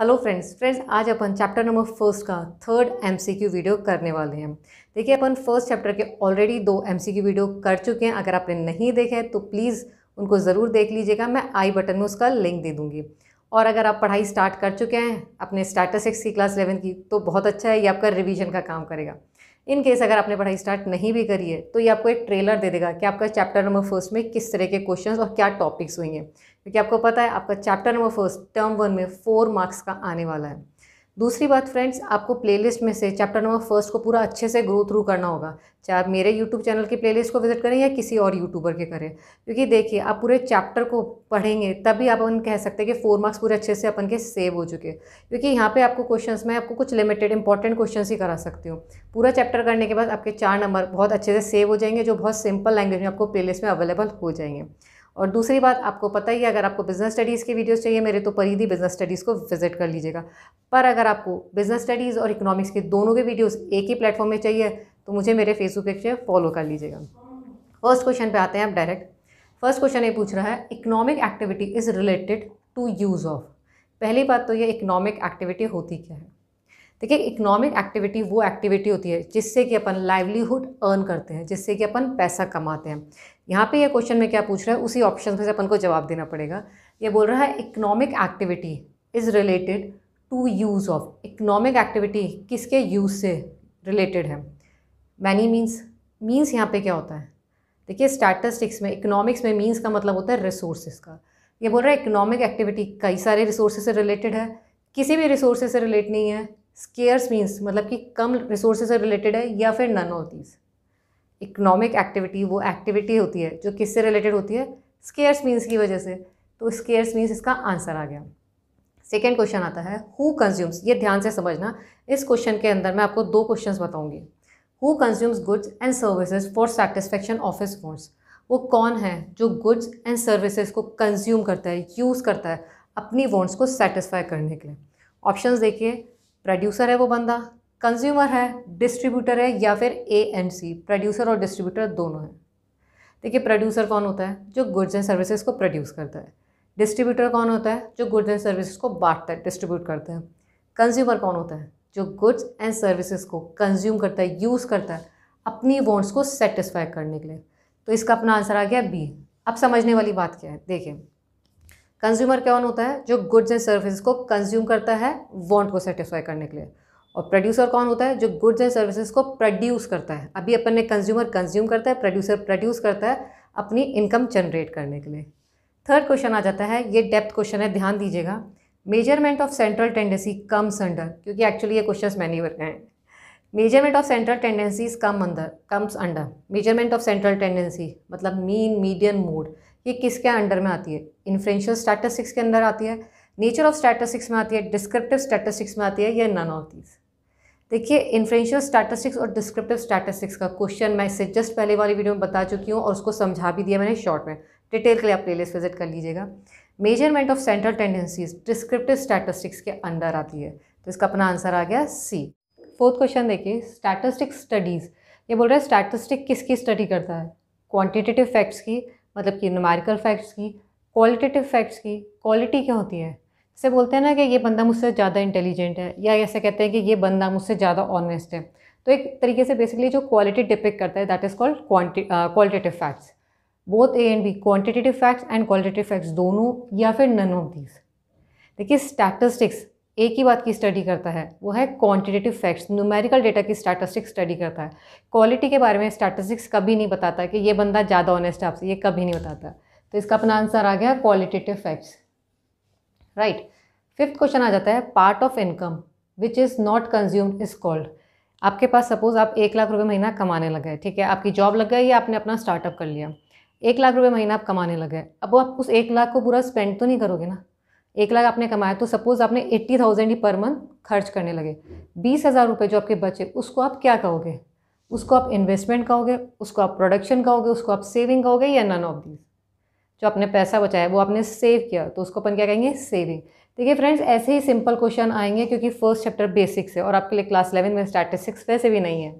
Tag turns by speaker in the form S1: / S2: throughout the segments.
S1: Hello friends friends आज अपन chapter number first का थर्ड एमसीक्यू वीडियो करने वाले हैं। देखिए अपन फ़र्स्ट चैप्टर के ऑलरेडी दो एमसीक्यू वीडियो कर चुके हैं। अगर आपने नहीं देखे तो प्लीज़ उनको ज़रूर देख लीजिएगा। मैं आई बटन में उसका लिंक दे दूँगी। और अगर आप पढ़ाई स्टार्ट कर चुके हैं, अपने स्टैटिस्टिक्स की क्लास इलेवन की तो बहुत अच्छा है, ये आपका रिविजन का काम करेगा। इन केस अगर आपने पढ़ाई स्टार्ट नहीं भी करी है तो ये आपको एक ट्रेलर दे देगा कि आपका चैप्टर नंबर फ़र्स्ट में किस तरह के क्वेश्चंस और क्या टॉपिक्स हुई हैं। क्योंकि आपको पता है, आपका chapter number first term one में फोर मार्क्स का आने वाला है। दूसरी बात फ्रेंड्स, आपको प्लेलिस्ट में से चैप्टर नंबर फ़र्स्ट को पूरा अच्छे से ग्रो थ्रू करना होगा। चाहे आप मेरे यूट्यूब चैनल की प्लेलिस्ट को विज़िट करें या किसी और यूट्यूबर के करें। क्योंकि देखिए, आप पूरे चैप्टर को पढ़ेंगे, तभी आप अपन कह सकते हैं कि फोर मार्क्स पूरे अच्छे से अपन के सेव हो चुके क्योंकि यहाँ पे आपको क्वेश्चंस में आपको कुछ लिमिटेड इंपॉर्टेंट क्वेश्चंस ही करा सकती हूँ। पूरा चैप्टर करने के बाद आपके चार नंबर बहुत अच्छे से सेव हो जाएँगे, जो बहुत सिंपल लैंग्वेज में आपको प्ले में अवेलेबल हो जाएँगे। और दूसरी बात, आपको पता ही है, अगर आपको बिज़नेस स्टडीज़ की वीडियोस चाहिए, मेरे तो परिधि बिज़नेस स्टडीज़ को विज़िट कर लीजिएगा। पर अगर आपको बिज़नेस स्टडीज़ और इकोनॉमिक्स के दोनों के वीडियोस एक ही प्लेटफॉर्म में चाहिए तो मुझे मेरे फेसबुक पेज पर फॉलो कर लीजिएगा। फ़र्स्ट क्वेश्चन पे आते हैं आप डायरेक्ट फ़र्स्ट क्वेश्चन ये पूछ रहा है economic activity is related to use of पहली बात तो ये इकोनॉमिक एक्टिविटी होती क्या है? देखिए इकोनॉमिक एक्टिविटी वो एक्टिविटी होती है जिससे कि अपन लाइवलीहुड अर्न करते हैं, जिससे कि अपन पैसा कमाते हैं। यहाँ पे ये क्वेश्चन में क्या पूछ रहा है? उसी ऑप्शन में से अपन को जवाब देना पड़ेगा। ये बोल रहा है economic activity is related to use of economic activity किसके यूज़ से रिलेटेड है? मैनी मीन्स मीन्स यहाँ पे क्या होता है? देखिए स्टैटिस्टिक्स में इकोनॉमिक्स में मीन्स का मतलब होता है रिसोर्सेज का। ये बोल रहा है इकोनॉमिक एक्टिविटी कई सारे रिसोर्सेज से रिलेटेड है, किसी भी रिसोर्सेज से रिलेट नहीं है। स्केयर्स मीन्स मतलब कि कम रिसोर्सेज से रिलेटेड है या फिर none of these economic activity वो एक्टिविटी होती है, जो किससे रिलेटेड होती है? स्केयर्स मीन्स की वजह से. तो स्केयर्स मीन्स इसका आंसर आ गया. सेकेंड क्वेश्चन आता है हु कंज्यूम्स ये ध्यान से समझना. इस क्वेश्चन के अंदर मैं आपको दो क्वेश्चन बताऊँगी. Who consumes goods and services for satisfaction of his wants वो कौन है जो गुड्स एंड सर्विसेज़ को कंज्यूम करता है यूज़ करता है अपनी वॉन्ट्स को सेटिस्फाई करने के लिए? ऑप्शंस देखिए. प्रोड्यूसर है वो बंदा कंज्यूमर है डिस्ट्रीब्यूटर है या फिर ए एंड सी प्रोड्यूसर और डिस्ट्रीब्यूटर दोनों हैं। देखिए प्रोड्यूसर कौन होता है? जो गुड्स एंड सर्विसेज़ को प्रोड्यूस करता है। डिस्ट्रीब्यूटर कौन होता है? जो गुड्स एंड सर्विसेज़ को बांटता है डिस्ट्रीब्यूट करता है। कंज्यूमर कौन होता है? जो गुड्स एंड सर्विसेज़ को कंज्यूम करता है यूज़ करता है, अपनी वॉन्ट्स को सेटिस्फाई करने के लिए। तो इसका अपना आंसर आ गया बी अब समझने वाली बात क्या है? देखिए कंज्यूमर कौन होता है? जो गुड्स एंड सर्विसेज़ को कंज्यूम करता है वॉन्ट को सेटिस्फाई करने के लिए। और प्रोड्यूसर कौन होता है? जो गुड्स एंड सर्विसेज़ को प्रोड्यूस करता है। अभी अपन ने कंज्यूमर कंज्यूम करता है प्रोड्यूसर प्रोड्यूस करता है अपनी इनकम जनरेट करने के लिए। थर्ड क्वेश्चन आ जाता है, ये डेप्थ क्वेश्चन है, ध्यान दीजिएगा। Measurement of central tendency comes under क्योंकि एक्चुअली ये क्वेश्चन मैंने बताए हैं। Measurement of central tendencies come under comes under measurement of central tendency मतलब मीन मीडियन मोड ये किसके अंडर में आती है? इन्फ्रेंशियल स्टैटिस्टिक्स के अंदर आती है नेचर ऑफ़ स्टैटिस्टिक्स में आती है डिस्क्रिप्टिव स्टैटिस्टिक्स में आती है, या नन ऑफ़ दीज देखिए इन्फ्रेंशियल स्टैटिस्टिक्स और डिस्क्रिप्टिव स्टैटिस्टिक्स का क्वेश्चन मैं इससे जस्ट पहले वाली वीडियो में बता चुकी हूँ और उसको समझा भी दिया मैंने शॉर्ट में. डिटेल के लिए आप प्लेलिस्ट विज़िट कर लीजिएगा. Measurement of central tendencies descriptive statistics के अंडर आती है. तो इसका अपना आंसर आ गया सी फोर्थ क्वेश्चन देखिए स्टैटिस्टिक स्टडीज़ ये बोल रहा है स्टैटिस्टिक किसकी स्टडी करता है? क्वान्टिटेटिव फैक्ट्स की मतलब कि नुमेरिकल फैक्ट्स की क्वालिटेटिव फैक्ट्स की क्वालिटी क्या होती है? से बोलते हैं ना कि ये बंदा मुझसे ज़्यादा इंटेलिजेंट है, या ऐसे कहते हैं कि ये बंदा मुझसे ज़्यादा ऑनेस्ट है। तो एक तरीके से बेसिकली जो क्वालिटी डिपिक करता है that is called qualitative facts both A and B quantitative facts and qualitative facts दोनों या फिर नन ऑफ़ दीज देखिए स्टैटिस्टिक्स एक ही बात की स्टडी करता है, वो है क्वांटिटेटिव फैक्ट्स न्यूमेरिकल डेटा की स्टैटिस्टिक्स स्टडी करता है। क्वालिटी के बारे में स्टैटिस्टिक्स कभी नहीं बताता कि ये बंदा ज़्यादा ऑनेस्ट है आपसे, ये कभी नहीं बताता। तो इसका अपना आंसर आ गया qualitative facts right fifth question आ जाता है part of income which is not consumed is called आपके पास सपोज़ आप एक लाख रुपये महीना कमाने लगे ठीक है? आपकी जॉब लग गई या आपने अपना स्टार्टअप कर लिया? एक लाख रुपये महीना आप कमाने लगे अब आप उस एक लाख को पूरा स्पेंड तो नहीं करोगे ना? एक लाख आपने कमाया तो सपोज़ आपने एट्टी थाउज़ेंड ही पर मंथ खर्च करने लगे। बीस हज़ार रुपये जो आपके बचे, उसको आप क्या कहोगे? उसको आप इन्वेस्टमेंट कहोगे, उसको आप प्रोडक्शन कहोगे, उसको आप सेविंग कहोगे या नन ऑफ़ दीज जो आपने पैसा बचाया, वो आपने सेव किया तो उसको अपन क्या कहेंगे? सेविंग देखिए फ्रेंड्स ऐसे ही सिंपल क्वेश्चन आएँगे क्योंकि फ़र्स्ट चैप्टर बेसिक्स है और आपके लिए क्लास इलेवन में स्टैटिस्टिक्स वैसे भी नहीं है।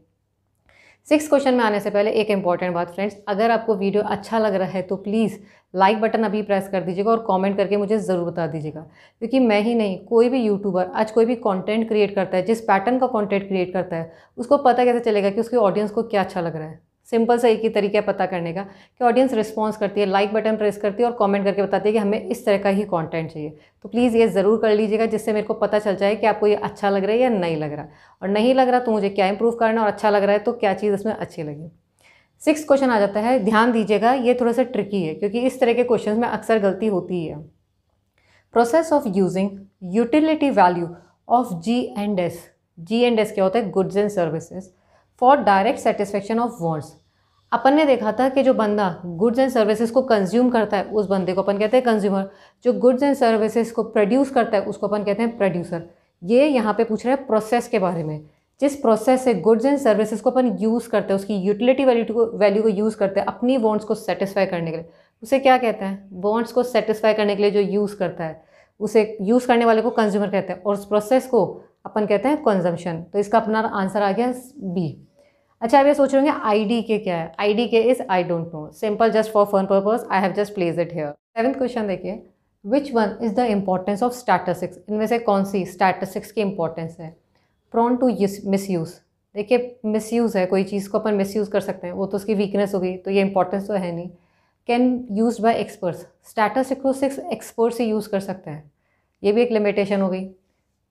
S1: सिक्स क्वेश्चन में आने से पहले एक इंपॉर्टेंट बात फ्रेंड्स अगर आपको वीडियो अच्छा लग रहा है तो प्लीज़ लाइक बटन अभी प्रेस कर दीजिएगा और कमेंट करके मुझे ज़रूर बता दीजिएगा। क्योंकि मैं ही नहीं, कोई भी यूट्यूबर आज कोई भी कंटेंट क्रिएट करता है, जिस पैटर्न का कंटेंट क्रिएट करता है, उसको पता कैसे चलेगा कि उसके ऑडियंस को क्या अच्छा लग रहा है? सिंपल सा एक ही तरीका है पता करने का कि ऑडियंस रिस्पॉन्स करती है लाइक बटन प्रेस करती है और कमेंट करके बताती है कि हमें इस तरह का ही कंटेंट चाहिए। तो प्लीज़ ये ज़रूर कर लीजिएगा जिससे मेरे को पता चल जाए कि आपको ये अच्छा लग रहा है या नहीं लग रहा। और नहीं लग रहा तो मुझे क्या इंप्रूव करना और अच्छा लग रहा है तो क्या चीज़ उसमें अच्छी लगी। सिक्स क्वेश्चन आ जाता है, ध्यान दीजिएगा, ये थोड़ा सा ट्रिकी है क्योंकि इस तरह के क्वेश्चन में अक्सर गलती होती है process of using utility value of G and S G and S क्या होता है? Goods and services for direct satisfaction of wants अपन ने देखा था कि जो बंदा गुड्स एंड सर्विसेज़ को कंज्यूम करता है, उस बंदे को अपन कहते हैं कंज्यूमर जो गुड्स एंड सर्विसेज़ को प्रोड्यूस करता है, उसको अपन कहते हैं प्रोड्यूसर ये यहाँ पे पूछ रहा है प्रोसेस के बारे में। जिस प्रोसेस से गुड्स एंड सर्विसेज़ को अपन यूज़ करते हैं, उसकी यूटिलिटी वैल्यू को वैल्यू को यूज़ करते हैं अपनी वॉन्ट्स को सेटिस्फाई करने के लिए। उसे क्या कहते हैं? वॉन्ट्स को सेटिस्फाई करने के लिए जो यूज़ करता है, उसे यूज़ करने वाले को कंज्यूमर कहते हैं। और उस प्रोसेस को अपन कहते हैं कंजम्पशन तो इसका अपना आंसर आ गया बी अच्छा अब ये सोच रहे होंगे आई डी के क्या है? I D K is I don't know simple just for fun purpose I have just place it here seventh question देखिए. Which one is the importance of statistics इनमें से कौन सी स्टैटिस्टिक्स की इंपॉर्टेंस है? Prone to misuse देखिए misuse है, कोई चीज़ को अपन मिस यूज़ कर सकते हैं, वो तो उसकी वीकनेस होगी तो ये इंपॉर्टेंस तो है नहीं. Can use by experts status को सिक्स एक्सपर्ट से यूज़ कर सकते हैं. ये भी एक लिमिटेशन हो गई.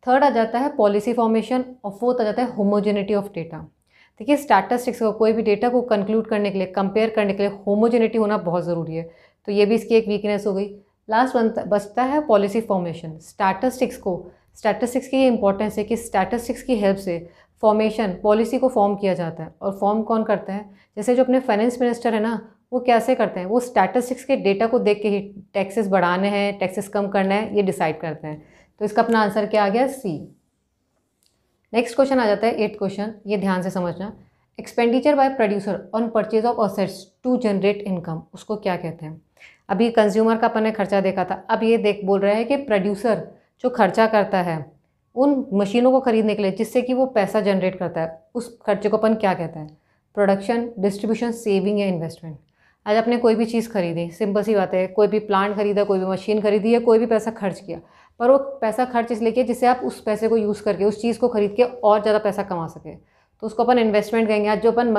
S1: थर्ड आ जाता है पॉलिसी फॉर्मेशन और फोर्थ आ जाता है होमोजेनिटी ऑफ़ डेटा देखिए स्टैटिस्टिक्स को कोई भी डेटा को कंक्लूड करने के लिए कंपेयर करने के लिए होमोजेनिटी होना बहुत ज़रूरी है। तो ये भी इसकी एक वीकनेस हो गई। लास्ट वन बचता है पॉलिसी फॉर्मेशन स्टैटिस्टिक्स को स्टैटिस्टिक्स की ये इंपॉर्टेंस है कि स्टैटिस्टिक्स की हेल्प से फॉर्मेशन पॉलिसी को फॉर्म किया जाता है। और फॉर्म कौन करता है? जैसे जो अपने फाइनेंस मिनिस्टर है ना, वो कैसे करते हैं? वो स्टैटिस्टिक्स के डेटा को देख के ही टैक्सेस बढ़ाने हैं टैक्सेस कम करना है, ये डिसाइड करते हैं। तो इसका अपना आंसर क्या आ गया? सी नेक्स्ट क्वेश्चन आ जाता है एट क्वेश्चन ये ध्यान से समझना। Expenditure by producer on purchase of assets to generate income उसको क्या कहते हैं? अभी कंज्यूमर का अपन ने खर्चा देखा था, अब ये देख, बोल रहे हैं कि प्रोड्यूसर जो खर्चा करता है, उन मशीनों को ख़रीदने के लिए, जिससे कि वो पैसा जनरेट करता है, उस खर्चे को अपन क्या कहते हैं? प्रोडक्शन डिस्ट्रीब्यूशन सेविंग या इन्वेस्टमेंट आज आपने कोई भी चीज़ खरीदी सिंपल सी बात है, कोई भी प्लांट खरीदा, कोई भी मशीन खरीदी या कोई भी पैसा खर्च किया पर वो पैसा खर्च इसलिए किया जिससे आप उस पैसे को यूज़ करके, उस चीज़ को खरीद के और ज़्यादा पैसा कमा सके। तो उसको अपन इन्वेस्टमेंट कहेंगे। आज जो अपन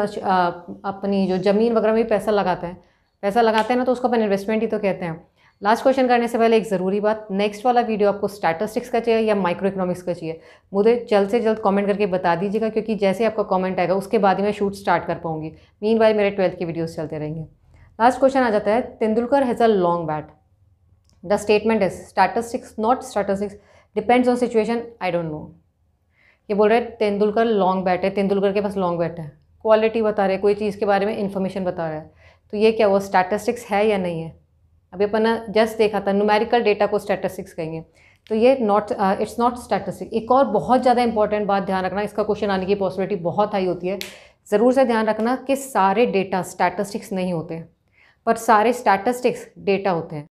S1: अपनी जो ज़मीन वगैरह में भी पैसा लगाते हैं, पैसा लगाते हैं ना तो उसको अपन इन्वेस्टमेंट ही तो कहते हैं। लास्ट क्वेश्चन करने से पहले एक ज़रूरी बात नेक्स्ट वाला वीडियो आपको स्टैटिस्टिक्स का चाहिए या माइक्रो इकोनॉमिक्स का चाहिए? मुझे जल्द से जल्द कमेंट करके बता दीजिएगा, क्योंकि जैसे ही आपका कमेंट आएगा, उसके बाद ही मैं शूट स्टार्ट कर पाऊँगी। मीन मेरे ट्वेल्थ के वीडियोस चलते रहेंगे। लास्ट क्वेश्चन आ जाता है, Tendulkar has a long bat the statement is statistics not statistics depends on situation I don't know ये बोल रहे हैं, तेंदुलकर लॉन्ग बैट है, तेंदुलकर के पास लॉन्ग बैट है। क्वालिटी बता रहे कोई चीज़ के बारे में इन्फॉर्मेशन बता रहा है। तो ये क्या, वो स्टैटिस्टिक्स है या नहीं है? अभी अपन जस्ट देखा था न्यूमेरिकल डेटा को स्टैटिस्टिक्स कहेंगे। तो ये नॉट इट्स नॉट स्टैटिस्टिक एक और बहुत ज़्यादा इंपॉर्टेंट बात ध्यान रखना, इसका क्वेश्चन आने की पॉसिबिलिटी बहुत हाई होती है। ज़रूर से ध्यान रखना कि सारे डेटा स्टैटिस्टिक्स नहीं होते, पर सारे स्टैटिस्टिक्स डेटा होते हैं।